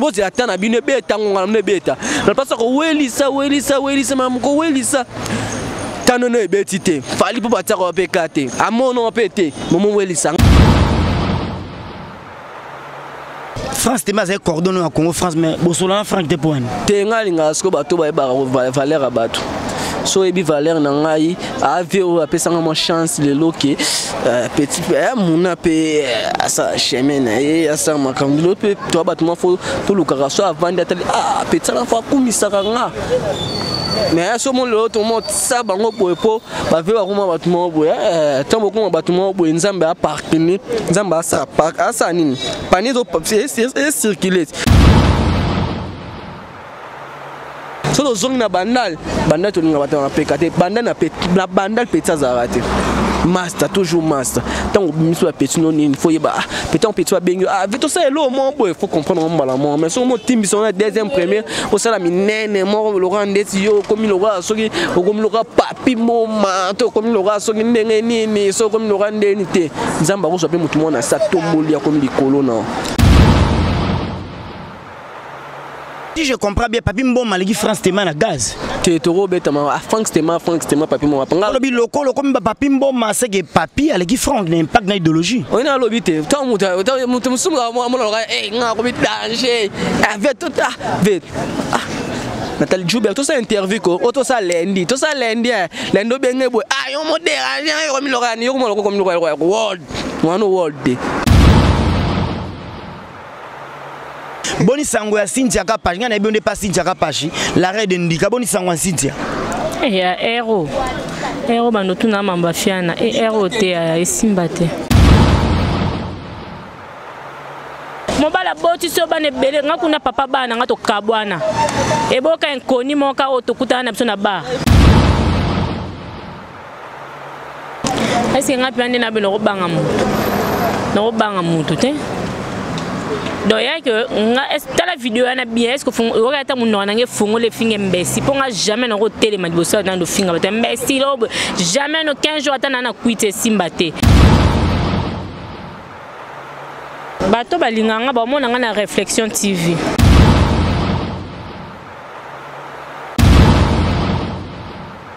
bozela ata na bino ebeta ngonga na bino ebeta na mpasa kowelisa welisa welisa mama kowelisa tano no ebeti te fali mpo batiaka wape ka te amono wape te momo welisa france te mbe azali coordonne ya congo france mais bosola na frank te mpo wana te ngai alingaka sikoyo bato bayebaka valeur ya bato so oyebi valeur na ngai ave oyo apesanga mwa chance lelo ke Euh, petit mpe aya muna mpe euh, asala chemin na ye asala makambo lelo mpe toya bato mwa fo tolukaka so avandi atali ah, petit ala fo akumisaka nga mais ya somo lelo toma otisa bango boye mpo bave bakoma bato moko boye eh, ntango bokoma bato moko boye nzambe aparkini nzambe asala park asala nini pani ecirculate soki ozongi na bandal bandal tolinga bato na peka te bandal na bandal peti azalaka te master toujours master ntango obimisi bapeti no nini fo yeba ah, peti yango peti babengi ah, ve tosala eloo moko boye fo comprendre yango mbala moko mais soki motimbisa yango na deuxième première osala minene moko lokola ndeti yo okomi lokola soki okomi lokola papi moma to okomi lokola soki ndenge nini soki okomi lokola ndeni te nzambe akozwa mpe motu moko na sa tomboli akomi likolo na Si je comprends bien, Papi Mboma aleki France Tema na gaz. Te toro beta ma ah, France Tema, France Tema Papi Mboma. Panga lobi loko loko mba Papi Mboma c'est que Papi aleki France na impact na idéologie. On a lobi te. Tant muta, tant muta musumu ka mona loka eh nga ko bi danger. Avec ah, tout ah, avec. Ah. Nathalie Djoubert, tout ça interview ko, oh, tout ça lundi, tout ça lundi, hein. lundi obenge boy. Ah, yo mo déranger, yo ko mi loka ni yo ko mo loka ko mi loka world. Mwana world. boni sango ya Cynthia Kapashi nga na yebi nde pa Cynthia Kapashi la reine ndika boni sango ya Cynthia eh, ya hero hero bando tuna mambo afiana e eh, hero te ya esimba te mobali abotisi yo bana ebele nga kuna papa bana na nga tokabwana eboka inkoni moka oyo tokutana na biso na bar eske ngai mpenza nde nabe nakobanga moto nakobanga moto te donc ya ke nga tala video wana bien est ce que oyoka ata monoko nange efongoli efinga mbesi mpo nga jamais nako telema liboso ata nando finga bato mbesi lobo jamais no 15 jours ata naa na kwiti esimba te bato balinga nga bamona nga na réflexion tv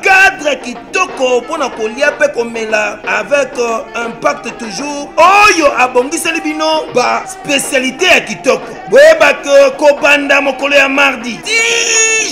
cadre kitoko mpo na kolia mpe komela avec euh, impact toujours oyo abongiseli bino ba spécialité ya kitoko boyeba ke kobanda mokolo ya mardi ti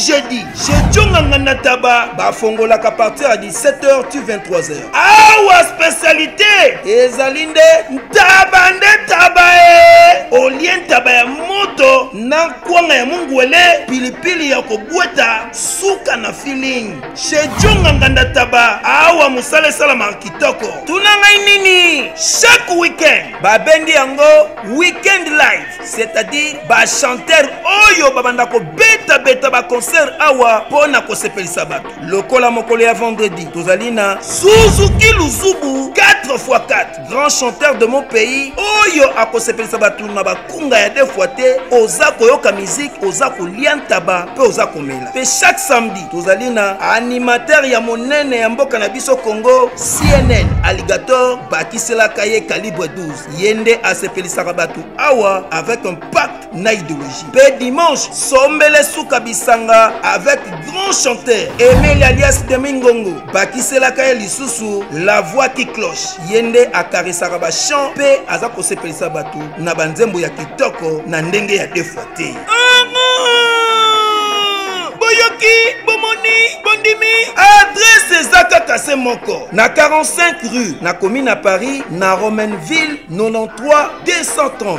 jeudi jejonga nganda taba bafongolaka partir ya 17h ti 23h awa spécialité ezali nde ntaba nde taba e olie ntaba ya moto na nkwanga ya mongwele pilipili ya kobweta suka na feeling chez jonga nganda taba awa mosala esalamaka kitoko tuna ngai nini chaque week-end babengi yango week-end live c'est-à-dire bachanteur oyo babanda kobetabeta baconcert awa mpo na kosepelisa bato lokola mokolo ya vendredi tozali na suzuki luzubu 4 x 4 grand chanteur de mon pays oyo akosepelisa bato na bakunga ya defwa te oza koyoka miziki oza kolia ntaba mpe oza komela mpe chaque samedi tozali na animateur ya monene ya mboka na biso congo cnn alligator bakiselaka ye calibre 12 ye nde asepelisaka bato awa avec un pac na idéologie mpe dimanche sombele suka bisanga avec grand chanteur emeli alias demi ngongo bakiselaka ye lisusu la voix qui cloche ye nde akarisaka bachant mpe aza kosepelisa bato na banzembo ya kitoko na ndenge ya defwa te boyoki bomoni bondimi adrese eza kaka se moko na 45 rue na commune ya paris na romainville 93 230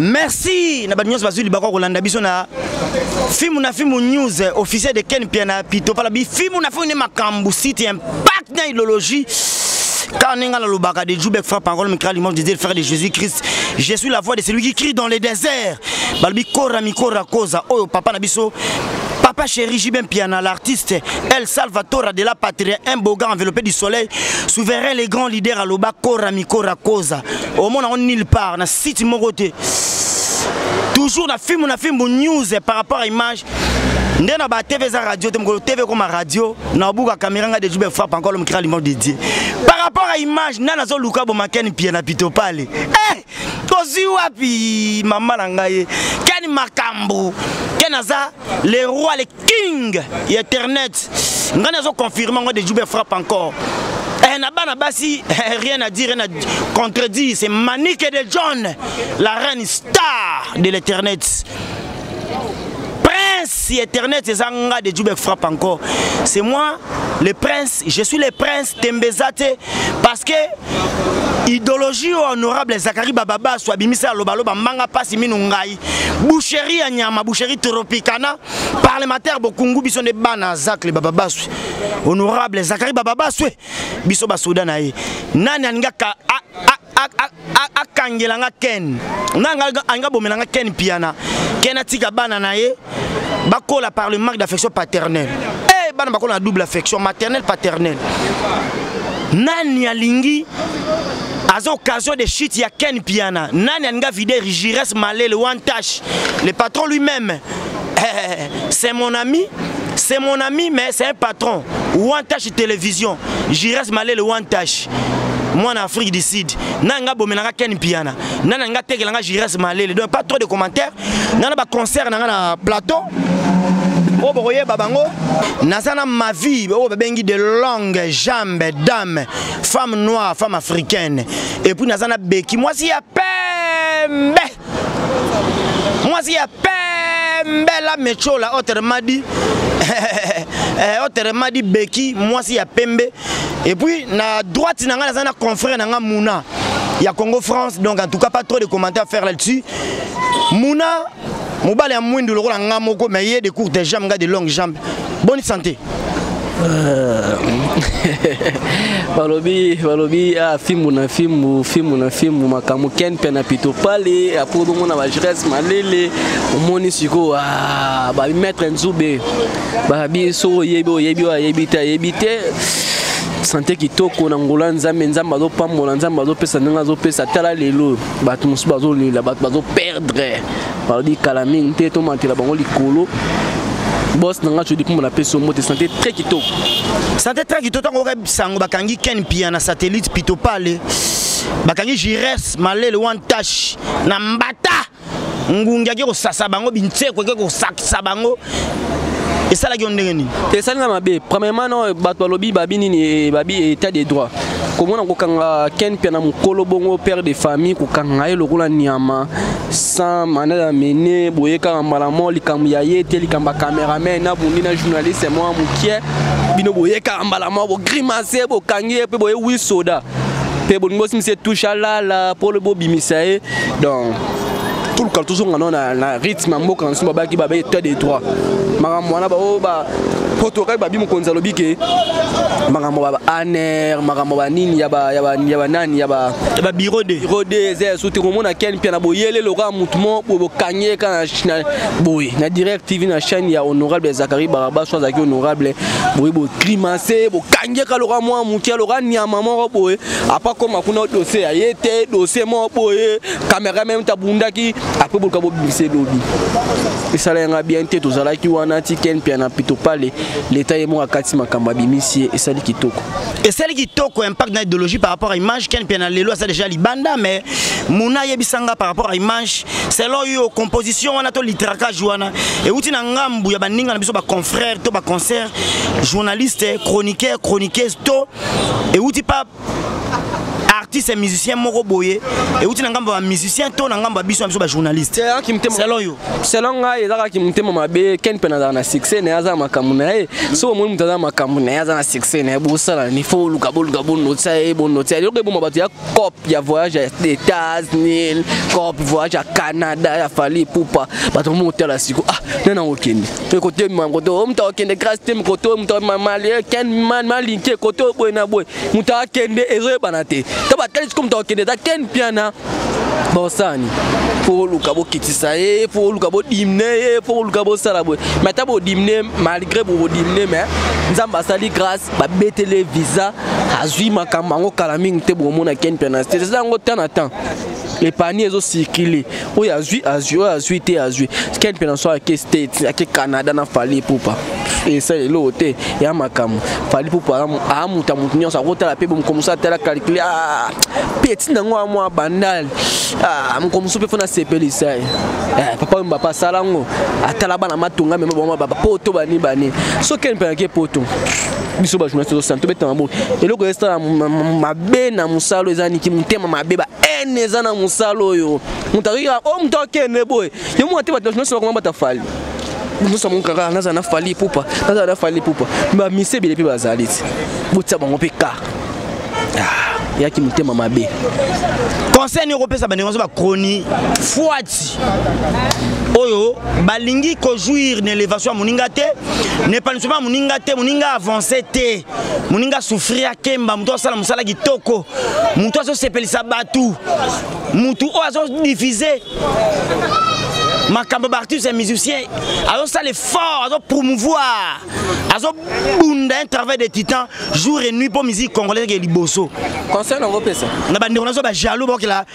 merci na bato nyonso bazwi libako ya kolanda biso na fimu na fimu news officiel de ken piana pito pala bifimu na fimu nde makambo site impact na idéologie Car Nenga Lobaka de Jubek frappe encore le micro l'image des frères de Jésus-Christ. Je suis la voix de celui qui crie dans les déserts. Balbi Kora Mikora Kosa. Oh papa Nabiso. Papa chéri JB Piana, l'artiste El Salvatore de la patrie, un beau gars enveloppé du soleil, souverain les grands leaders à l'Oba, Kora Mikora Kosa. Au monde, on nulle part. site moko te toujours na film na film news par rapport à image nde na ba tv eza radio te mokolo tv ekoma radio na obuka kamera ngai dejube frappe encore le mokira limon de dieu par rapport à image nani azoluka bomakeni pie na pito pale eh, tozwi wapi mama na ngai keni makambo ken aza le roi le king ya internet ngai nazo confirme ngo de jube frappe encore eh, na bana basi eh, rien à dire rien à contredire c'est manike de john la reine star de l'internet prince ya internet eza nga de jube frappe encore c'est moi le prince je suis le prince tembeza te parce que idéologie oyo honorable zakari bababaso abimisa ya lobaloba mbanga mpasi minu ngai boucherie ya nyama boucherie tropicana parlementaire bokungu biso nde bana zacle bababaswe honorable zakari bababaswe biso basoda na ye nani alingaka akangela nga ken nanga alinga bomela nga ken piana ken atika bana na ye bakola par le manque d'affection paternelle e bana bakola na double affection maternelle paternelle nani alingi aza occasion de chute ya ken piana nani alinga vider gires malele one tache le patron lui-même c'est mon ami c'est mon ami mais c'est un patron one touch télévision jiras malele one touch mwana afrique du sud nani nga bomelanga ken piana nani nga tekelanga jiras malele donc pas trop de commentaires nga na baconcert na nga na plateau oyo bokoyeba bango naza na mavi oyo babengi de longue jambe dame femme noire femme africaine epuis naza na beki mwasi ya pembe mwasi ya pembe la mechola autrement dit eh, autrement dit beki mwasi ya pembe et puis na droite na ngai naza na confrère na ngai muna ya congo france donc en tout cas pas trop de commentaires à faire là-dessus muna mobali ya mwindu lokola ngai moko mais ye de courte jambe ngai de longue jambe bonne santé Euh, balobi balobi ah, fimbu na fimbu fimbu na fimbu makambo ken mpe na pito pale apres ozomona bagrese malele omoni sikoyo ah, babimetre nzube babi soki oyebi oyebi oyebi te ayebi te sante kitoko na ngola nzambe nzambe azopambola nzambe azopesa ndenge azopesa tala lelo bato mosusu bazolela bato bazoperdre pardi kala mingi te tomantela bango likolo boss na nga jodi mpo na peso mbote sante très kitoko sante très kitoko ntango oyoka sango bakangi ken pia na satellite pito pale bakangi gires malele one tache na mbata ngungi ake kosasa bango binseko eke kosakisa bango esalaki yo ndenge nini esali na mabe premièrement no bato balobi babi nini eh, babi eh, état de droit komona kokanga ken pia na mokolo bongo père de famille kokanga ye lokola nyama sans mandat ya mene boye kaka mbala moko likambo ya ye te likambo ya cameraman na bundi na journaliste mwa mokie bino boye kaka mbala moko bogrimase bokangi ye mpe boye wi soda mpe bolingi bosimisa ye touche alala mpo bobimisa ye donc tolukala tozonga no na rythme ya mboka na biso babaki babe etat de droit makambo wana bao mpo tokaki babi mokonzi alobi ke makambo ba aner makambo ba nini ya banani ya babiro de biro de eza ya sote komona ken mpia na boyele lokola motu moko boye bokangi ye kaka boye na direct tv na chaîne ya honorable zakari baraba so azalaki honorable boye boclimanse bokangi ye kaka lokola mwa moke lokola nyama moko boye apa koma kuna dosie ya ye te dosie moko boye kamera meme tabundaki apres boluka bobimisa elobi esala yanga bien te tozalaki wana ti ken pia na pitopale leta ye moko akati makambo abimisi ye esali kitoko esali kitoko impact na idéologie par rapport à image ken pia na lelo asa déjà libanda mais muna ayebisa nga par rapport à image selon yo composition wana to litracage wana euti na ngambu ya baninga na biso baconfrère to baconcert journaliste chroniqueur chroniqueuse to euti pa artiste ya musicien moko boye euti na ngambo ya musicien to na ngambo ya biso na biso bajournaliste selon yo selon ngai eza kaka kimotema mabe ken mpe nazala na succès na ye aza na makambo na ye soki omoni moto aza na makambo na ye aza na succès na ye bosala ni fo oluka boluka bonotisa ye bonotisa ye eloko eboma bato ya cop ya voyage ya états-unis cop voyage ya canada ya fali pupa bato momo otala siko ah nani akokende mpe kote mema koto oyo moto akokende grâce te kote oyo moto malinke kote oyo boye na boye moto akende ezoyebana te to batali siko moto akokende eza ken piana bosani mpo oluka bokitisa ye mpo oluka bodimne ye mpo oluka bosala boye ma ata bodimne malgré bobodimne mais nzambe asali grâce babetele visa azwi makambo yango kala mingi te bokomona ken piana te eza yango temps na temps epani ezo circule oyo azwi azwi oyo azwi te azwi ken mpe na so ake states ake canada na fali pupa esa eloko te ya makambo fali pupa aamuta moto nyonso akotala mpe bomokomoso atala calcule ah, peti nango amwa bandale ah, mokomoso mpe mpo nasepelisa ye eh, papa oyo mbapa asala yango atala bana matonga mema bango mababa poto bani bani so ken mpe nake poto biso ba journaliste to santo beta maboko eloko ya sala mabe na musalo eza niki mutema mabe ba haine eza na musalo oyo mutaki o oh, mutu akende boye yo mwa te ba journaliste ba komamba tafali nyonso yango kaka nazala na fali pupa nazala na fali pupa bamise ebele mpe bazali ti botia bango mpe ka ah, yaki motema mabe conseil nini okopesa bandeko nyonso bachroni basi oyo balingi kojouir na élévation ya moninga te na épanouissement ya moninga te moninga avance te moninga souffrir akemba moto asala mosala kitoko moto azosepelisa bato moto oyo azodiffuse makambo baartiste ya musicien azosala effort azopromouvoir azobunda un travail de titan jour et nuit mpo musique congolaise eke liboso conseil nango pesa na bandeko nazo bajaloux bakokela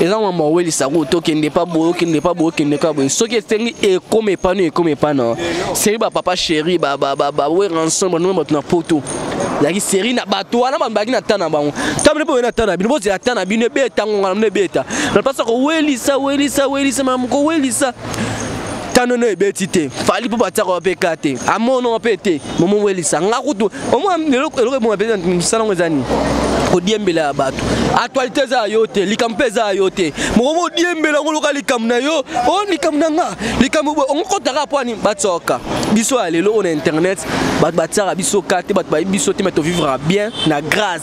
eza mambo awelisa ko tokende pa boye okende pa boye okende ka boye soki esengi ekoma epano ekoma epano seri bapapa chéri baweranson banome bato na poto ezalaki seri na bato wana babaki na ta na bango ntango bino boye na ta na bino bozela ta na bino ebeta ngonga na bino ebeta na mpasa kowelisa welisa welisa makambo kowelisa kanono ebeti te fali mpo batiaka wape ka te amono wape te momowelisa nga kutu omona eloko ebonga mpenza mosala yango eza nini kodiembela ya bato actualité eza ya yo te likambo mpe eza ya yo te moko modiembela yango loka likambo na yo o oh, likambo na nga likambo boye ongokotaka mpo ani batsoka biso ya lelo oyo na internet bato batiaka biso ka te bato bayebi biso te me tovivraka bien na grâce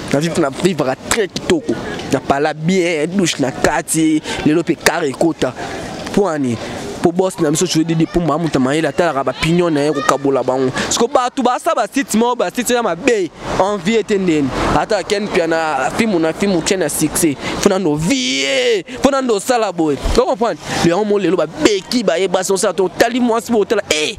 na vipe na vivaka très kitoko na pala bien douche na kati lelo mpe kare ekota mpo ani mpo bos na biso jodi di mpumba moto mayele atalaka bapignon na ye kokabola bango siko bato basa basite moko basite ya mabe envie te ndeni ata ken pia na fimu na fimu tien na succès mpo na ndo vie mpo na ndo osala boye to comprendre yango mo lelo babeki baye basi osala to otali mwasi boye otala e eh!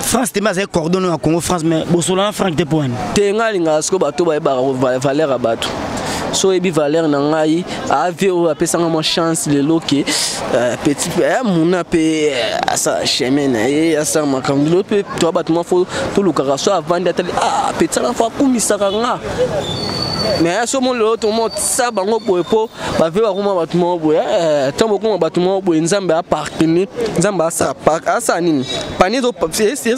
France te mais azali coordonne ya Congo France mais bosolana Franck te point te ngai alingaka sikoyo bato bayebaka valeur ya bato so oyebi valeur na ngai ave oyo apesanga mwa chance lelo ke euh, petit eh, muna mpe eh, asala chemin na ye asala makambo lelo mpe toa bato mwa fo tolukaka so avandi atali ah, petit ana fo akumisaka nga mais ya so mo lelo tomo tisa bango boye mpo bave bakoma bato moko boye eh, ntango bokoma bato moko boye nzambe apartene nzambe asala park asala nini pani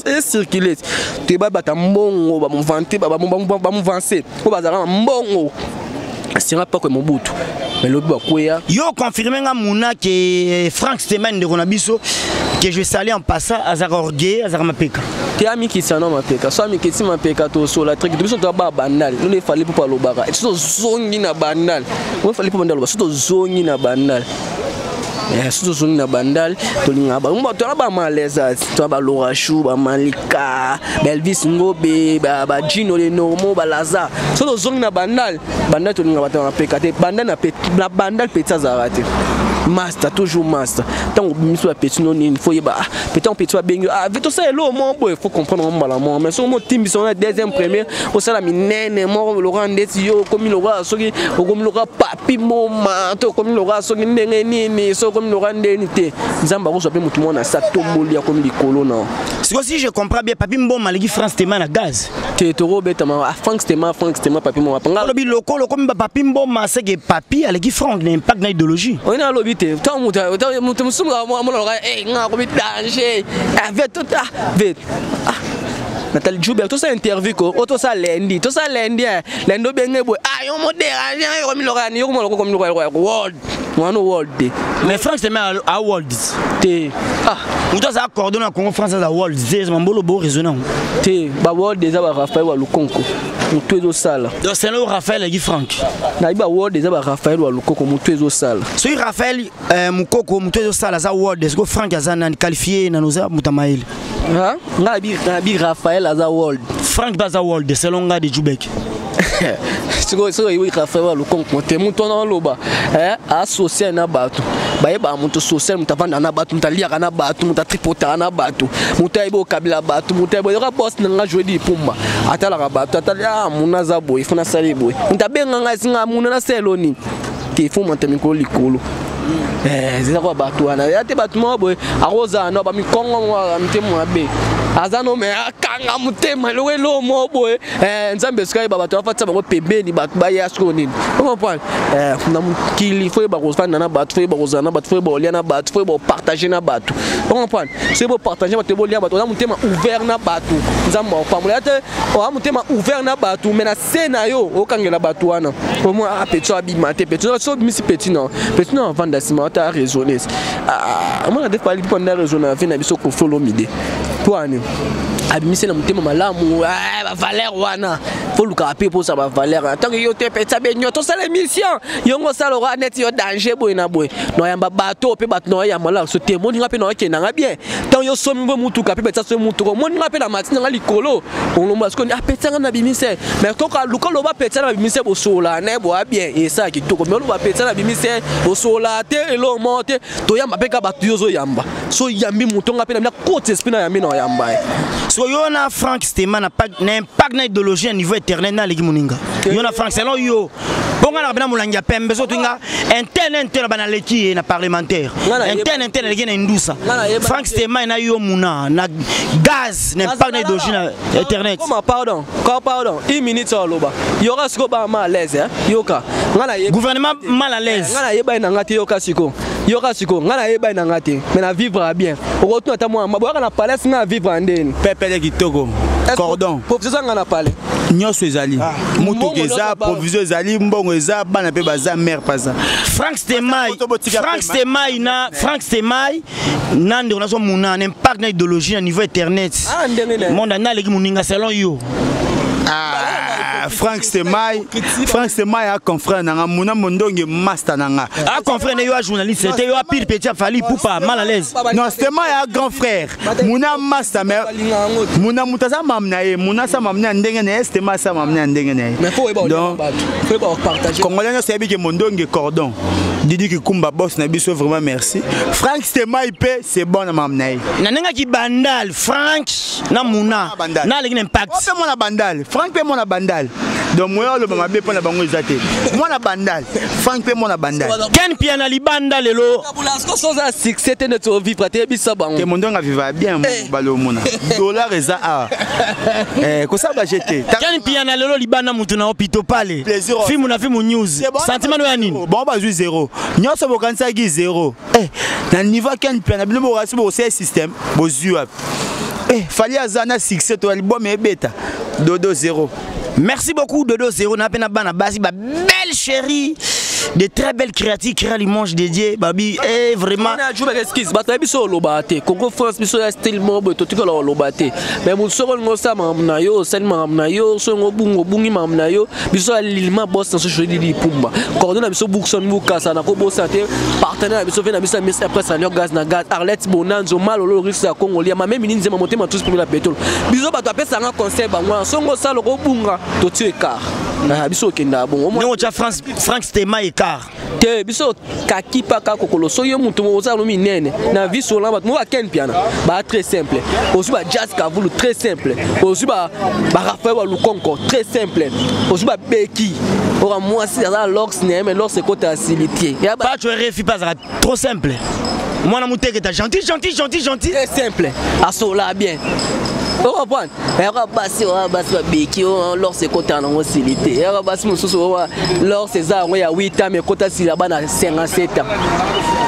ecircule toyeba bata mbongo bamovanse oyo bazalaka na mbongo asira mpako ya mobutu mais lobi bakweya yo confirme nga muna ke eh, frank steman ndeko na biso que je sali en passant azalaka orgueilleux azalaka mapeka te amikitisa na mapeka so amikitisi mapeka tosola triki biso toya ba bandal nde efali mpo alobaka so tozongi na bandal oyo efali mpo bandal aloba so tozongi na bandal eh, so tozongi na bandal tolingaka bango bato tona bamalesas tona balorachou bamalika belvis ngobe bajino le normo balaza so tozongi na bandal bandal tolingaka bato na mapeka te bandal na bandal peti azalaka te master toujours master ntango obimisi bapeti no nini fo yeba petan petit babengi yo ah tosala eloko moko boye faut comprendre yango mbala moko mais soki motimbi songo na deuxième première osala minene moko lokola ndeti yo okomi lokola soki okomi lokola papi moma to okomi lokola soki ndenge nini soki okomi lokola ndeni te nzambe akozwa mpe motu moko na sa tomboli akomi likolo na sikosi je comprends bien papi mboma aleki france tema na gaz te toko betama ah, Frank Stema Frank Stema papi mo mapanga lobi loko loko mba papi mboma seke papi aleki Frank na impact na idéologie on a lobi te tant muta muta musumu ka mo loka eh nga ko bi danger avec ah, tout ah vite ah natali jube tosala interview ko o tosala lendi tosala lendi eh. lendi obenge boye ah yo mo dérange yo komiloka yani yo komoloka komiloko ya world mwana world te mais france teme a world te ah. moto aza accordo na congo france aza world te eza mambolo bo raisonne yango te ba world eza ba rafael wa lukonko motu ezosala donc selo rafael eki frank nayebi ba world eza ba rafael wa lukoko motu ezosala soki rafael euh, mokoko motu ezosala aza world siko frank aza nani qualifie nano oza moto ya mayele Hein? Nga bi na bi Raphaël aza world. Frank baza world selon nga de Jubek. sikoyo soki oyebi rafael wa lokonko te moto wana oloba eh, asocial na bato bayebaka moto social moto avandaka na bato moto aliaka na bato moto atripotaka na bato moto ayebi okabila bato moto ayebi yoka bos na nga joedi ipumba atalaka bato atali ah, muna aza boye fona asali boye moto abenga nga esinga muna naselo nini te fo mata mikolo likolo eh, eza kwa bato wana ya te bato moko boye akozala no bamikongo moko mitema mabe aza no me akanga motema eloko eloo moko boye eh, nzambe esika yeba bato bafatisa bango pembeni bato baya sikoyo nini okomprendre eh, na mokili fo yeba kofanda na bato fo yeba kozala na bato fo yeba kolia na bato fo yeba kopartage na bato okomprendre soki bopartage bato bolia bato oza motema ouvert na bato nzambe akopambola ya te oza motema ouvert na bato me se na yo okangela bato wana omoi ah, petit oyo abima te petit so obimisi petit na petit na avanda nsima wata araisonne ah, omona te pali mpo nde araisonne avi na biso kofolomide mpo ani abimisi na motema malamu ah, bavaler wana folukaka mpe mposa bavaler wana ntango yo te pesa benio tosala émission yongo osala okoa neti yo danger boye na boye noyamba bato mpe bato na oyamba la so te moninga mpe na okendanga bien ntango yo somi mpe motuka mpe betisa somi motuka omoninga mpe na matinanga likolo olombola sikoyo apetisa ngai na bimise mais koko aluka loba apetisa na bimise bosola ne boya bien esala kitoko mais oloba apetisa na bimise bosola te eloko moko te toyamba mpe ka bato yo ozoyamba so oyambi moto ngai mpe na mina koti esprit na yambi na oyamba ye so yo na frank stema na impact na idéologie ya niveau éternel na aleki moninga yo na frank selon yo mpo ngai naka mpena molangi ya pembe soki nga interne interne bana aleki ye na parlementaire interne interne aleki na indusa frank stemai na yo muna na gaz na impact na idoji na internet pardon pardon une minute oyo aloba yoka sikoyo baa mal alaise yoka gouvernement mal alaise ngai nayebani na ngai te yoka sikoyo yoka sikoyo ngai nayebani na ngai te mais na vivre bien okotuna ata mwana maboyaka na palais ngai na vivre ndeni pepele kitoko cordon professeur ngai na palais nyonso ezali ah. motuka eza provision ezali mbongo eza bana mpe baza mare paza frank stemai frank stemai na frank stemai na ndeko nazo mona na impact na idéologie na niveau internet ah, monde na aleki moninga selon yo ah, frank stemai frank stemai a confrère nanga mona mondonge masta nanga a confrère na yo a journaliste te yo a pire petit afali pupa mal à l'aise non stemai a grand frère muna masta me muna moto aza mame na ye muna asa mame na ya ndenge na ye estema asa mame na ya ndenge na ye donc congolais nyonso ayebi ke mondonge cordon didi kikumba bos na biso vraiment merci frank stemai mpe c'est bon na mame na ye na ndenge kibandal frank na muna na aleki na impact mpe oh, mwana bandal frank mpe mwana bandal donc moya aloba mabe mpo na bango eza te mwana bandal frank mpe mwana bandal ken pia na libanda lelo oza succès te ndeti ovivre te yebisa bango ke mondo anga viva bien eh. balo omona dollar eza awa eh, kosala baje te kani mpiya na lelo libanda motu na yo pito pale fimu na fimu news sentiment oya nini bango bazwi zero nyonso bokanisaki zero eh, na niveau kani mpiya na bino bokasi bokosala système bozwi wapi fali aza na succès to libome ebeta dodo zero Merci beaucoup Dodo Zero na pena bana basi ba belle chérie de très belles créatures qui rallient mange dédié babi eh vraiment na juba excuse bato yebi so loba te Congo France biso ya style mobo to tikola loba te mais mon soko ngo sa mam na yo sel mam na yo so ngo bungo bungi mam na yo biso ya lilima boss na so jodi di pumba coordonne biso Bookson Bukasa na ko bossa te partenaire biso fe na biso Mr Press na gaz na gaz Arlette Bonanzo malolo risa Congo lia ma même nini zema motema tous pour la pétrole biso bato apesa na conseil bango wana songo osala loko obunga totie ekar na biso okendaka bongo ndenge otya frank stema ekar te biso kaki mpaka kokolo so yo moto oza no minene na vie sola bato mo bakeni mpiana baa très simple ozwi ba jazz kavulu très simple ozwi ba rafael wa lukonko très simple ozwi babeki oka mwasi aza lox neyeme lox ekota ya silitier pacho refi mpe azaka trop simple mwana muteketa gentil gentil gentil gentil très simple asola bien okomprendre yaka basi oa basi babiki lors ekota nango sili te yaka basi mosusu oa lors eza yango ya 8 ans ekota sila bana 57 ans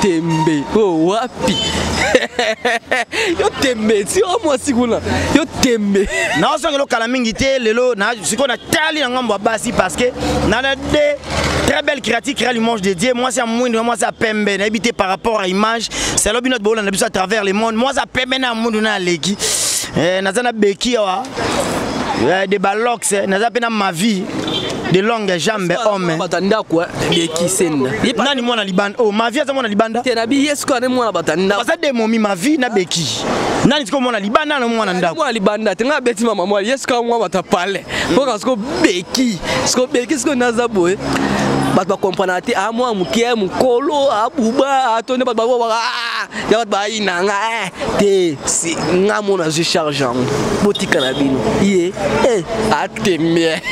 tembe o oh, wapi yo tembe ti o mwasi kuna yo tembe naosongela okala mingi te lelo sikoyo natali na ngambo ya basi parce que nana de très belle créature créa l'image de dieu mwasi ya mwindu na mwasi ya pembe nayebi te par rapport à image selo bino tobolanda biso à travers le monde mwasi ya pembe na ya mwindu na aleki eh, naza na beki awa eh, de balox eh, naza mpe na mavi de longue jambe homme bata ndako bekisenda eh, nani mwana libanda oh ma vie aza mwana libanda te na bi yesu ko ne mwana bata ndako baza de momi ma vie na beki nani siko mwana libanda na mwana ndako mwana libanda te nga beti mama mwana yesu ko mwana bata pale ko kasko beki siko beki siko naza boye bato bakomprenaka te a ah, mwa moke mokolo abuba ah, atonde ah, bato babobaka ya bato bayina nga eh, te nga mo nazwi charge yango botika na bino ye eh, atembe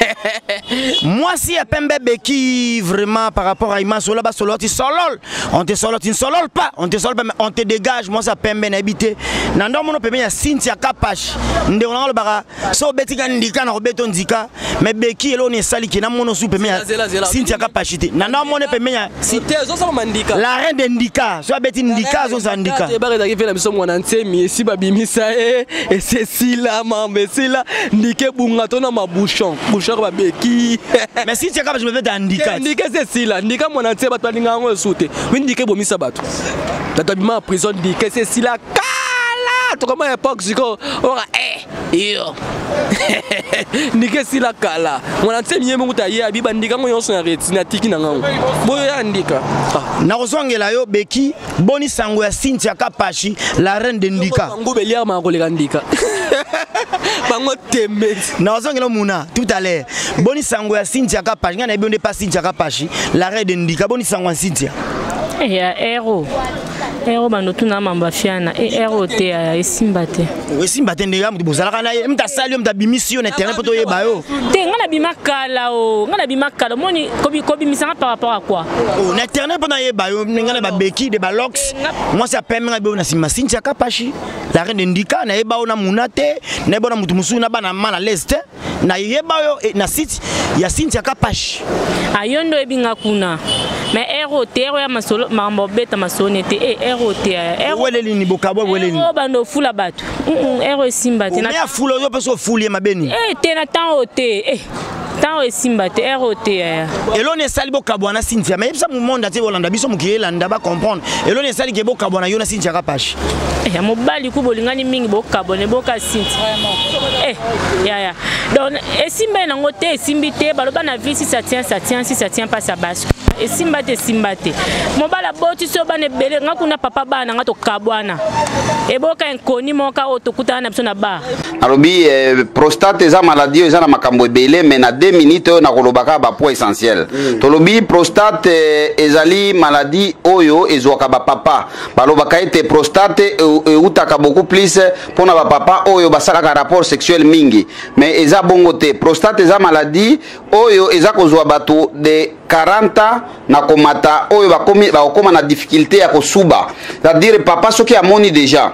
mwasi ya pembe beki vraiment par rapport à image ola basoloti solol on te soloti ne solol pas on te solol pas mais on te dégage mwasi ya pembe nayebi te na ndo mono pembeni ya sinti ya kapash ndeko nanga olobaka so obeti ka ndika na kobeto ndika me beki eloni esali ke namona osu peme ya sinti aka pashi te na namone peme ya la reine de ndika so abeti ndika azozala ndika ebaka ezalaki mpe na biso mwana nsemi esi babimisa ye esi esila mamba esila ndika ebunga to na mabushon bushon babeki me sinti aka pashi bebeta ndika ndika esi esila ndika mwana nse bato balinga yango esu te mi ndika ebomisa bato bato abima ya prison ndika esi esila kala tokoma epoque sikoyo oka eh iyo ndika esila kala mwana nse miye moko taye abiba ndika yango nyonso na reti na tiki na ngango boyo ya ndika ah. nakozongela yo beki boni sango ya sintia kapashi la reine de ndika bango beliare maka koleka ndika bango tembe nakozongela muna tout à l'heure boni sango ya sintia kapashi ngai nayebi yo nde pa sintia kapashi la reine de ndika boni sango ya sintia ya ero ero bando tuna mambo afiana e ero te ya esimba te esimba te ndenge moto bozalaka na ye moto asali yo moto abimisi yo na terrain mpo toyeba yo te ngai nabima kala o ngai nabima kala omoni kobimisa nga par rapport a quoi oh, na terrain mpo nayeba yo ngai na babeki de balox mwasi apeme ngai beo na nsima sintiaka pashi la reine de ndika nayeba yo na muna te nayeba yo na moto mosusu na bana mal à l'aise te na yeba yo eh, na site ya Cynthia Kapash ayondo ah, ebinga kuna mais ero te ero ya masolo makambo obeta masone te e ero te eweleli ni bokabwa weleli ero banda ofula bato ero esimba te na fula yo mpenso ofuli ye mabe nini e te na ntango te e ntango esimba te ero eh, te yaya eh. eloni esali bokabwana sintia mayebisa momonda te bolanda biso mokili elanda bacomprendre eloni esali ke bokabwana yo na njaka pashi eh, ya mobali ku bolingani mingi bokabone boka sinti eh, yaya donc esimba ye nango te esimbi te baloba na vie si ça tient ça tient si ça tient pas ça basse esimba te esimba te mobali aboti so bana ebele nga kuna papa bana nga tokabwana eboka inkoni moka oyo tokutana na biso na bar alobi eh, prostate eza maladi oyo eza na makambo ebele me na 2 minute oyo nakolobaka bapoint essentiel mm. tolobi prostate eh, ezali maladi oyo ezwaka bapapa balobaka ete prostate eutaka beaucoup plus mpo na bapapa oyo basalaka rapport sexuel mingi me eza bongo te prostate eza maladi oyo eza kozwa bato de 40 na komata oyo bakokoma na difficulté ya kosuba c'est-à-dire papa soki amoni déjà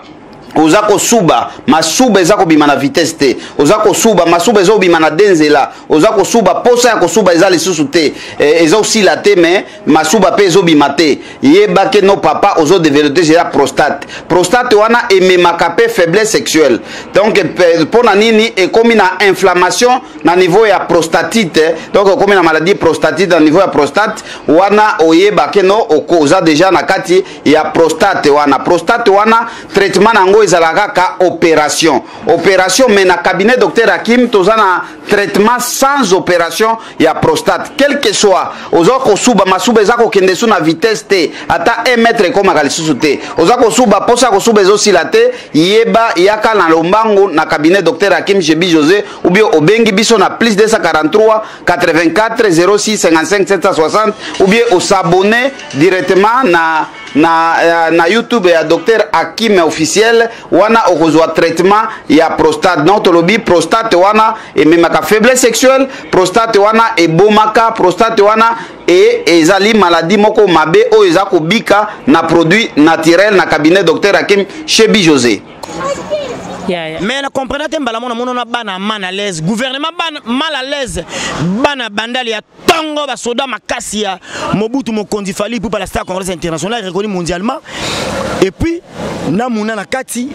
oza kosuba masuba eza kobima na vitesse te oza kosuba masuba eza kobima na de nzela oza kosuba posa ya kosuba eza lisusu te eh, eza osila te me masuba mpe ezobima te yebake no papa ozo develope eza prostate prostate wana ememaka mpe faiblesse sexuelle donc mpo na nini ekomi na inflammation na niveau ya prostatite donc ekomi na maladie prostatite na niveau ya prostate wana oyebake no oza deja na kati ya prostate wana prostate wana traitement na yango ezala kaka opération opération mais na cabinet docteur hakim toza na traitement sans opération ya prostate quel que soit oza kosuba masuba eza kokende su na vitesse te ata 1 mètre ekomaka lisusu te oza kosuba mposa ya kosuba ezosila te yeba yaka na lombangu na cabinet docteur hakim jebi josé ou bien obengi biso na plus 243 84 06 55 760 ou bien osabonne directement na na, euh, na youtube ya docteur akim officiel wana okozwa traitement ya prostate donc tolobi prostate wana ememaka faiblesse sexuelle prostate wana ebomaka prostate wana e ezali maladie moko mabe oyo eza kobika na produit naturel na cabinet docteur akim shebi josé Yeah, yeah. mais na comprendre te mbala mona monona bana mal à l'aise gouvernement bana mal à l'aise bana bandali ya tongo basoda makasi ya mobutu mokonzi fali ipupa la star congrès international reconnu mondialement et puis na muna na kati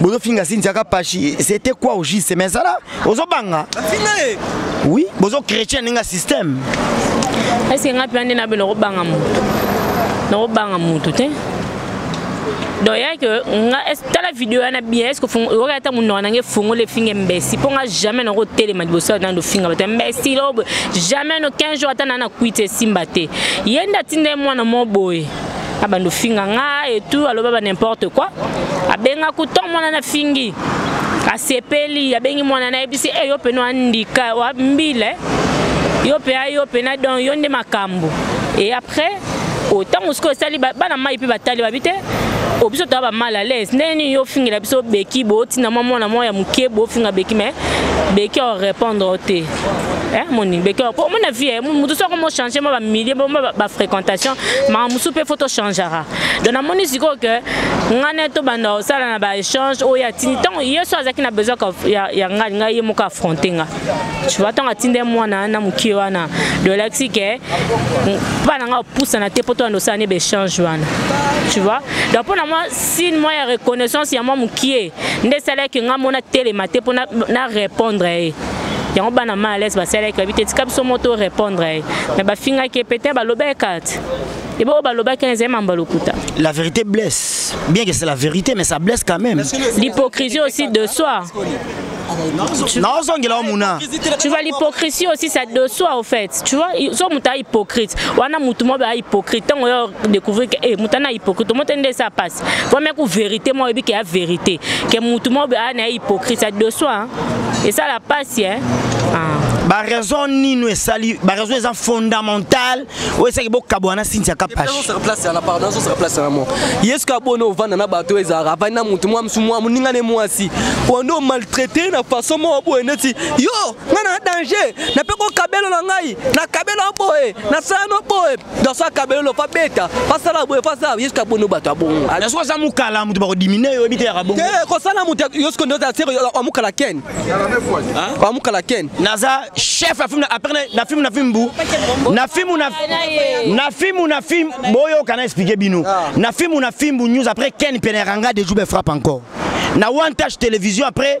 bozofinga sintiaka pashi c'était quoi au juste mais ezala ozo banga oui bozo chrétien ninga système est ce que nga plan na bino ko banga mutu na ko banga mutu te donc ya ke nga tala video wana bien est ce que oyoka ata monoko nange efongoli efinga embesi mpo nga jamais nako telema liboso ya nando finga bato embesi lobo jamais no 15 jours ata naa na kwiti esimba te ye nde atinda ye mwana mo boye abanda ofinga nga etout aloba ba n'importe quoi abenga kuto mwana na fingi asepeli abengi mwana na yebisi e yo pene wandika wa mbila eh. yo mpe ayo mpe na don yo nde makambo e après ntango sikoyo esali bana mai mpe batali babi te o biso toya bamala les ndenge nini yo ofingela biso beki botina mwa mwana mwa ya moke bofinga beki mai beki orépondre te eh, moni bekeo mpo omona vie motu soko mochange ma bamilie boma bafréquentation maka mosusu mpe fo tochangeaka don namoni sikoyo ke ngai ne tobanda kosala na baéchange oyo atindi ntango ye so azalaki na besoin ya ngai ngai ye moko affronte nga tuva ntango atindi ye mwana na mokie wana dolakisi ke mpa na ngai opusana te mpo tobanda kosala ne baéchange wana tu vois donc mpo na mwa signe mwa ya reconnaissance ya mwa mokie nde esalaki ngai mona telema te mpo na répondre ye yango bana ma alaise basalaki babi te tika biso mo to répondre ye me bafingaki ye pete balobaki kati ebe oyo balobaki ezali mamba lokuta la vérité blesse bien que c'est la vérité mais ça blesse quand même l'hypocrisie aussi de soi naozongela omuna tu vois l'hypocrisie aussi ça de soi au fait tu vois so moto a hypocrite wana moto moko baa hypocrite ntango yo découvrir ke eh, moto ana hypocrite omote nde esa mpasi vraimen ku vérité moko oyebi ke ya vérité ke moto moko baa na ya hypocrite ça de soi esala pasi eh? ah. baraison nini esali baraison eza fondamentale oyo esaki bokabwa na sintia kapashiyango ye soki aboni ovanda na bato ezalaka avandi na motu mwa mosu mwa moninga ne mwasi wande omaltraite na façon moko boye neti yo ngai na danger nape kokabelo na ngai nakabelo boye nasala no boye danso ya kabelelo fa beta fasala boye fasala yesu kabono bato ya bongo ah, danso aza mokala moto bakodimine yo yebi te yaka bongo te kosala moto yesu kondo ta sere amokala ken amokala ken naza chef ya film après na film na film bu na film na na film na film boyoka na expliquer bino ah. na film na film bu news après ken peneranga de jour be frappe encore na one touch télévision après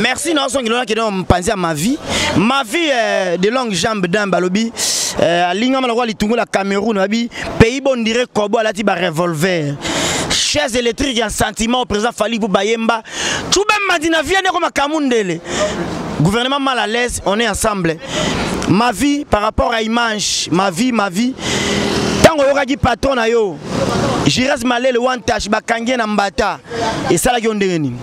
merci naozongela ona kende mopanzi ya mavi mavi eh, de longue jambe d'un balobi eh, alingama lokola litungu la cameroun babi pays bondire kobo alati barevolver chaise électrique ya sentiment président fali mpo bayemba cuba madina viene ekoma kamundele gouvernement mal à l'aise on est ensemble ma vie par rapport à image ma vie ma vie ntango oyokaki patron na yo gires malele one tache bakangi ye na mbata esalaki yo ndenge nini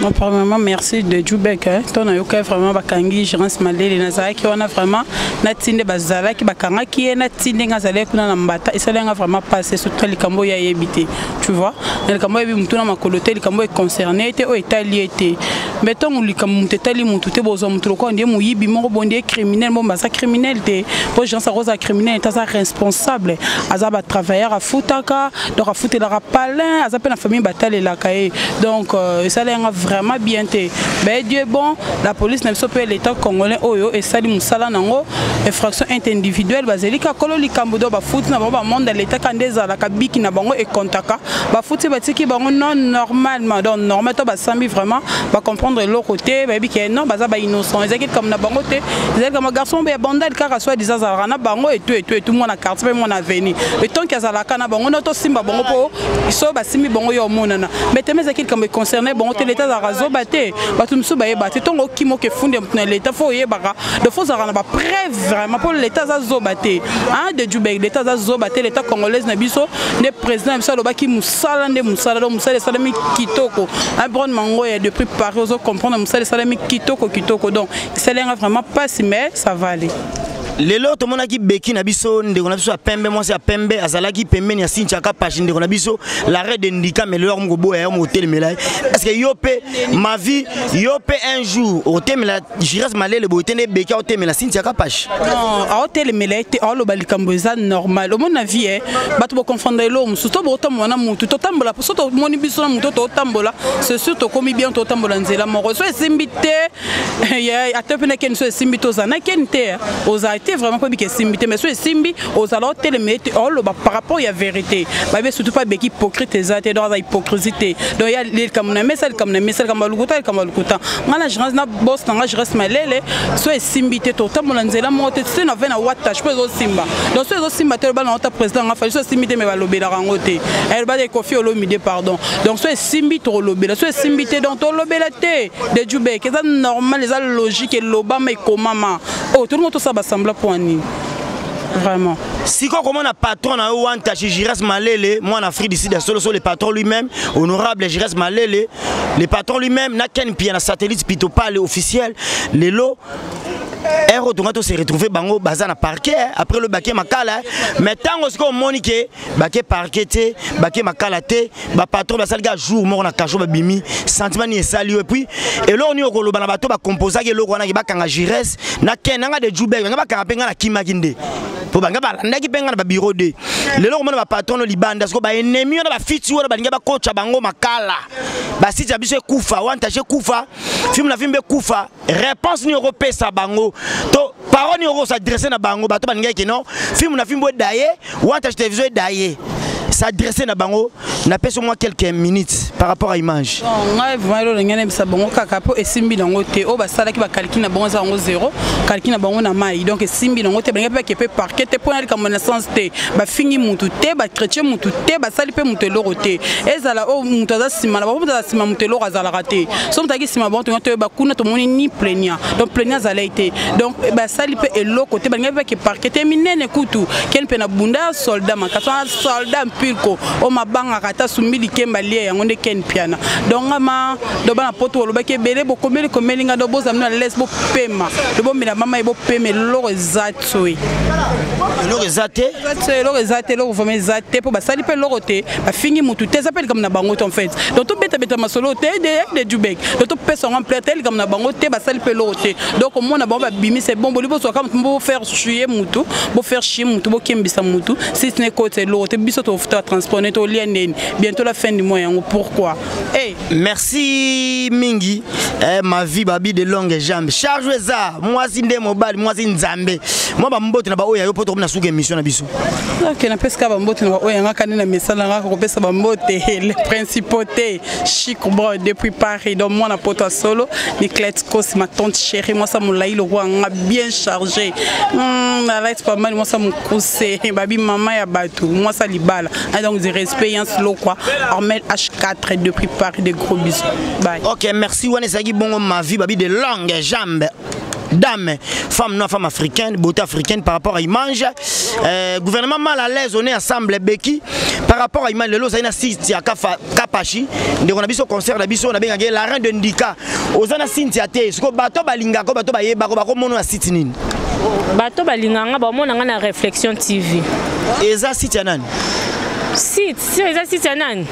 Non, premièrement, merci de Djoubek. Hein. Ton ayoka vraiment bakangi gérance malele nazalaki wana vraiment natinde bazalaki bakangaki ye natinde nga azalaki kuna na mbata esali nga vraiment passe surtout likambo oyo ayebi te tu vois na likambo oyebi motu na makolo te likambo oyo econcerne te oyo etali ye te mbe ntongo likambo moto etali motu te bozwa motu lokola ndiye moyibi moko bo ndiye criminel mbo baza criminel te mpo gérance akozala criminel te aza responsable aza batravailleur afutaka donc afutelaka palin aza mpe na famille batalelaka ye donc euh, esala yanga vraiment bien te baye dieu bon la police na biso mpe l'état congolais oyo esali mosala nango infraction individuelle bazali kakolo likambo do bafuti na bango bamonda l'état kande ezalaka biki na bango ekontaka bafuti batiki bango non normalement donc normal to basambi vraiment bacomprendre eloko te bayebi ke non baza bainnocent ezalaki likambo na bango te ezali kama garçon mpe ya bandali kaka soit disant azalaka na bango etu etu etu mwana quartier mpe mwana aveni etanki azalaka na bango na tosimba bango mpo so basimbi bango yo omonana mais teme ezalaki likambo econcerne bango te leta azalaka zoba te bato mosusu bayeba te ntongo okima okefundi ya moto na leta fo oyebaka donc fo ozalaka na bapreuve vraiment mpo leta aza zoba te a de jubek leta aza zoba te leta congolaise na biso nde président na biso alobaki mosala nde mosala donc mosala esalami kitoko abron mangoya depuis paris ozo comprendre mosala esalami kitoko kitoko donc esali yanga vraiment pasi mais ça va aller lelo tomonaki beki na biso ndeko na biso ya pembe mwasi ya pembe azalaki pembeni ya sinchaka pashi ndeko na biso lare de ndika me lelo yakomi koboya yo mokotelemela ye parceke yo mpe ma vie yo mpe un jour okotemela giras malele boye te nde beki aotemela sinchaka pashi aotelemela ye te aoloba likambo eza normal omoni na vie eh, bato boconfondre eloo mosusu to bokotambola na motu totambola so tomoni biso na motu totambola c'est sûr tokomi bien totambola nzela moko so esimbi te ata mpe na keni so esimbi toza na keni te ozala te vraiment mpo bika esimbi te mais so esimbi ozala otelema ete oloba par rapport ya vérité babe surtout mpe abeki hypocrite eza te donc aza hypocrisie te donc ya likambo na mesa likambo na mesa likambo ya lokuta likambo ya lokuta ngai na gerance na bos na ngai gerance malele so esimbi te totambola nzela moko te se na ve na watage mpo ezosimba donc so ezosimba te loba na ota président ngai fali so esimbi te me balobelaka yango te elobaka ekofi olomide pardon donc so esimbi tokolobela so esimbi te donc tolobela te de jubek eza normal eza logique elobama ekomama oyo oh, tolingo tosala basembla mpo ya nini vraiment sikoyo komona patron na yo wantashi gires malele mwana afrique du sud ya solosolo le patron lui-même honorable gires malele le patron lui-même na ken pia na satellite pitopale officiel lelo ero tonga to se retrouve bango baza na parquet après le bakie makala mais ntango sikoyo omoni ke bake parke te bake makala te bapatron basali kaka jour moko na kasho babimi sentiment nini esali yo epuis eloko nini okoloba na bato bakomposaki eloko wana ke bakanga gires na ken nanga de jubek banga bakanga mpe ngai nakimaki nde mpo banga balandaki mpe ngai na babiro de lelo komona bapatron no libanda soko baennemi wana bafiti wana balingi bakotya bango makala basiti ya biso ekufa wantage ekufa filme na filme ekufa réponse nini okopesa bango to parole nini okosadresse na bango bato balingaki kino filme na fimbo edaye wantage télévision edaye s'adresser na bango na peso moi quelques minutes par rapport à image ngai vraiment elo ndenge nayebisa bango kaka mpo esimbi nango te oyo basalaki bakaliki na bango eza yango zero kaliki na bango na mai donc esimbi nango te balingi mpe bake mpe parke te mpo na likambo na sens te bafingi motu te bakretye motu te basali mpe moto eloko te ezala oyo moto aza nsima na bango moto aza nsima moto eloko azalaka te soki moto ayaki nsima bango tonga toyeba kuna tomoni ni plaignant donc plaignant azalaki te donc eh, basali mpe eloko te balingaki mpe keparke te minene kutu keni mpe na bunda ya soldat makasi wana soldat mpilko oyo mabangaka ata sumbi likemba lie yango nde keni piana donc ngama do bana poto olobaki ebele bokomeli komeli nga do bozala mino na lese bopema to bomela mama ye bopema eloko eza soyi eloko eza te eloko eza te eloko vraimen eza te mpo basali mpe eloko te bafingi motu te eza mpe likambo na bango te enfait donc tobetabeta masolo te de dubek donc topesa yango mplere te likambo na bango te basali mpe eloko te donc omona bango babimisa ebomboli bozwaka motu bofaire chie motu bofaire chie motu bokembisa motu si tine koti eloko te biso tofuta transport ne tolia ndeni bientôt la fin du mois yango pourquoi e eh, merci mingi eh, ma vie babi de longue jambe charge eza mwasi nde mobali mwasi nzambe mwa bambote na baoyo ya yo mpo tokomi na suka émission na biso ok napesaka bambote na baoyo yangaka nde na misala ngaka kopesa bambote le principal te chic bro depuis paris donc mwana poto ya solo niclete kosi ma tante chérie mwasa molai lokwa nga bien chargé mm, na light pamani mwasa kuse babi mama ya bato mwasa libala ah, donc de respect yans lokwa armel h4 de prix paris de gros bisous bye ok merci wana ezalaki bongo ma vie babi de longue jambe dame, femme noire, femme africaine, beauté africaine par rapport à Image. Euh, gouvernement mal à l'aise, on est ensemble, Becky, par rapport à Image, le lot, ça y a un site, il y a Kapachi, on a vu son concert, on a vu la reine de Ndika. oza na cynthia te sikoyo bato balingaka bato bayebaka bakomona na site nini bato balingaka nga bamona nga na réflexion tv eza site ya nani site sio eza site ya nani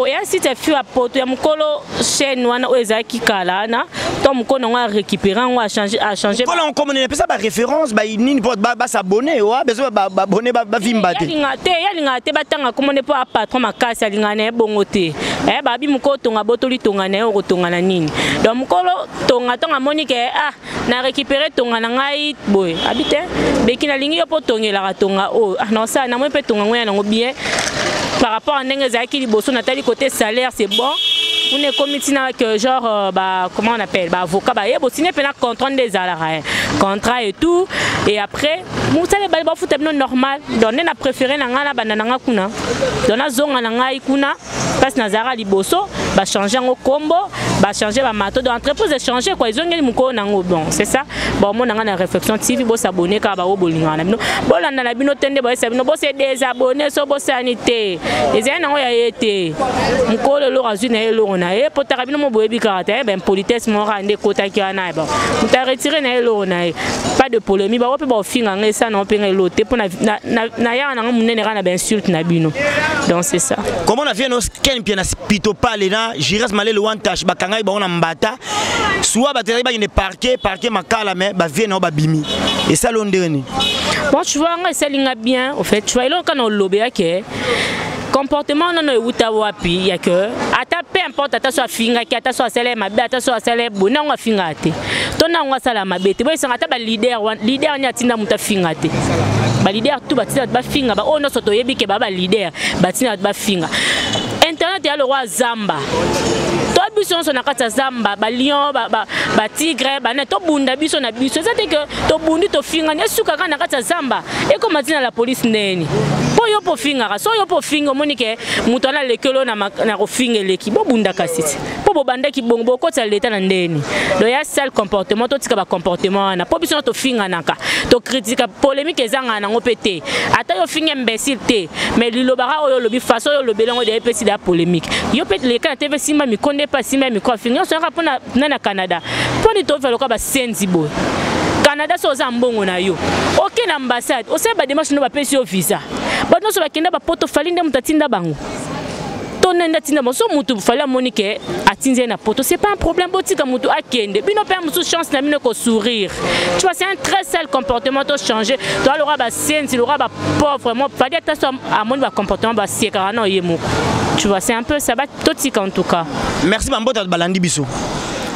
oya site ya fiwa poto ya mokolo chaîne wana oyo ezalaki kala wana to mokolo yango arécupéré yango achangemokolo yango komonene epesa baréférence banini mpo basabone wa bezo babone bavimba te te ye alingaka te batanga komone mpo apatron makasi alingaka na ye bongo te eh babi moko tonga botoli tonga na yo okotonga na nini donc mokolo tonga ntango amoni ke ah na récupéré tonga na ngai boye abi te beki nalingi yo mpo tongelaka tonga oyo ah naosala na moi mpe tonga ngo ya nango bien par rapport à ndenge ezalaki liboso natali côté salaire c'est bon on est comme ici que genre euh, bah, comment on appelle bah, avocat bah yebo signé pena contrat des hein. contrat et tout et après mosala ebali bafuta bino normal donc nde na préféré na ngai nabanda na ngai kuna donc nazonga na ngai kuna place nazalaka liboso bachange yango nkombo bachange bamato donc entreprise echange kua ezongeli mokolo na yango bon c'est ça baomona ngai na réflexion tv bosabone kaka baoyo bolingaka na bino bolanda na bino te nde boyesa bino bose desabone so bosani te ezali nango ya ye te mokolo eloko azwi na ye eloko na ye potaka bino mo boyebi kaka te eh, baimpolitesse moko kaka nde ekotaki wana eh, bon moto aretire na ye eloko na ye pas de polémie bango mpe bakofinga ngai esa nango mpe ngai elo te mpo nayaka nango monene kaka na bainsulte na bino donc c'est ça comment na vieno ken mpe na pito pale na gires malele wantash bakangaki bango na mbata suwa bato ezalaki bakende parke parke makala me bavie na yo babimi esali yo ndenge nini bon tu vois ngai esali ngai bien au fait tu vois eloko kaka na olobelaki comportement nono ewuta wapi ya que ata peu importe ata so afingaki ata so asala ye mabe ata so asala ye bo nango afingaka te to nango asala mabe te boyesanga ata balider lider ni atinda moto afinga te balider tu batinda bato bafinga baoyo oh, nyonso toyebi ke ba balider batinda bato bafinga internet ya lokwa zamba to biso nyonso na kati ya zamba balion batigre bane tobunda biso na biso eza te ke tobundi tofingani esukaka na kati ya zamba ekoma ntina la polise ndenge nini mpo yo mpo ofingaka so yo mpo ofingi omoni ke moto wana alekeli oyo na kofinga eleki bobunda kasi ti mpo bobandaki bongo bokotisa leta na ndenge nini donc ya sale comportement totika bacomportement wana mpo biso na tofinganaka tokritika polémique ezangana nango mpe te ata yo ofingi imbécile te mais lilobaka oyo olobi faso oyo olobeli yango deya epesi deya polémique yo mpe leka na tv simba mikro nde mpe asimba ya mikro afingi nyonso yaka mpo nani na canada mpo nini toviva lokola basenzi boye canada so oza mbongo na yo oke na ambassade osali bademarshe no bapesi yo visa bato nyonso bakenda bapoto fali nde moto atinda bango to nde nde atinda bango so motu fali amoni ke atindi ye na poto c'est pas un problème botika motu akende bino mpe mosusu chance na bino kosourire tu vois c'est un très sale comportement to change toa lokola basenzi lokola bapauvre vraiment fali ata so amoni bacomportement basiekaka na oye moko tu vois c'est un peu ça totika en tout cas merci bambota balandi biso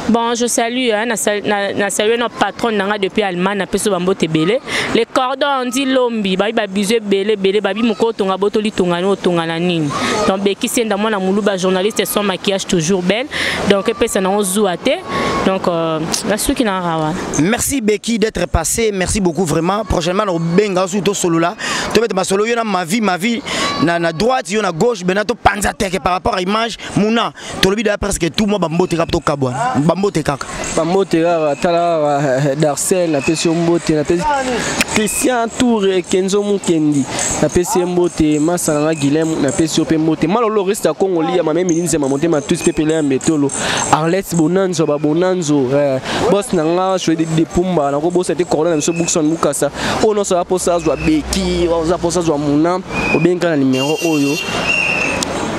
Bon, je salue, hein, na salue notre patronne nanga depuis Allemagne, na peso bambo tebele. Les cordons on dit lombi, babi babizwe belé belé, babi moko tonga botoli tonga no tonga na nini. Donc beki senda mwana muluba journaliste son maquillage toujours belle. Donc epesa na ozu ate. Donc euh, la suite qui n'a rawa. Merci Becky d'être passé, merci beaucoup vraiment. Prochainement au benga sous to solo là. To mettre ma solo yona ma vie, ma vie na na droite, yona gauche, benato panza teke par rapport à image muna. tolobi daya presque tout mwa bambote kaka to kabwa bambote kaka bambote kaka tala kaka darcel napesi yo mbote napesi christian tour kenzo mukendi napesi ye mbote masa na nga guilem napesi yo mpe mbote malolo resta congo liya mame milinzema motema tusi mpe pele ya mbetolo arlet bonanzo babonanzo eh, bos na nga soedi depumba nakobosa te corona na biso bukson bukasa oyo nyonso aza mposa azwa beki aza mposa azwa muna obengi kaka na nimero oyo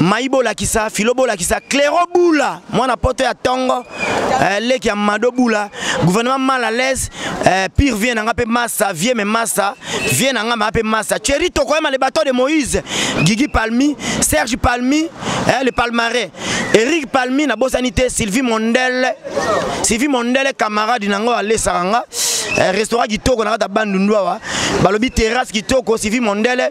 mai bolakisa filo bolakisa clero bula mwana poto ya tongo eh, leki ya mado bula gouvernement mal à l'aise eh, pire vie na nga mpe masa vie me masa vie na nga maa mpe masa cheri tokoyema le bateau de moïse gigi palmi serge palmi eh, le palmarais eric palmi nabosani te sylvie mondele sylvie mondele camarade na ngo alesaka nga eh, restaurant kitoko na kata bandundu awa balobi terrasse kitoko sylvie mondele